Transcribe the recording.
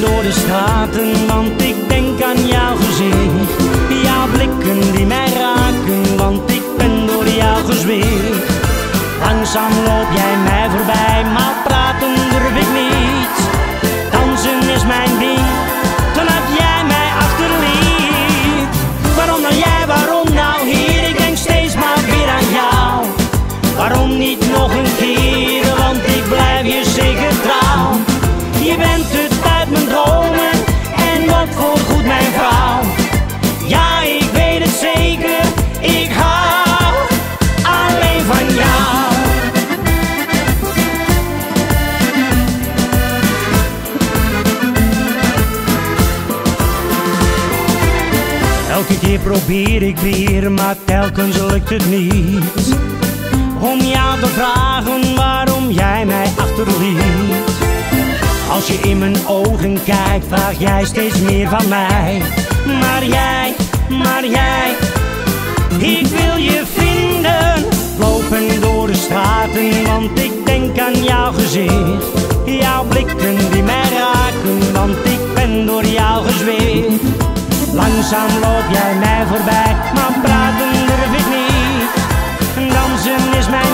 door de straten, want ik denk aan jouw gezicht. Jouw blikken die mij raken, want ik ben door jou gezwicht. Langzaam loop jij mij voorbij, maar praten durf ik niet. Dansen is mijn ding, Elke keer probeer ik weer, maar telkens lukt het niet. Om jou te vragen waarom jij mij achterliet. Als je in mijn ogen kijkt, vraag jij steeds meer van mij. Maar jij, maar jij, ik wil je vinden. Lopen door de straten, want ik denk aan jouw gezicht. Langzaam loop jij mij voorbij, maar praten durf ik niet. Dansen is mijn